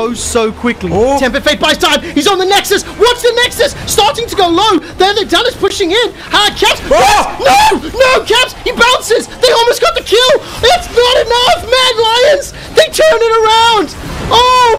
so, so quickly. Oh. Tempered Fate buys time. He's on the Nexus. Watch the Nexus. Starting to go low. There, the Dallas pushing in. Ah, Caps. Oh. Caps. No, no, Caps. He bounces. They almost got the kill. It's not enough, Mad Lions. They turn it around.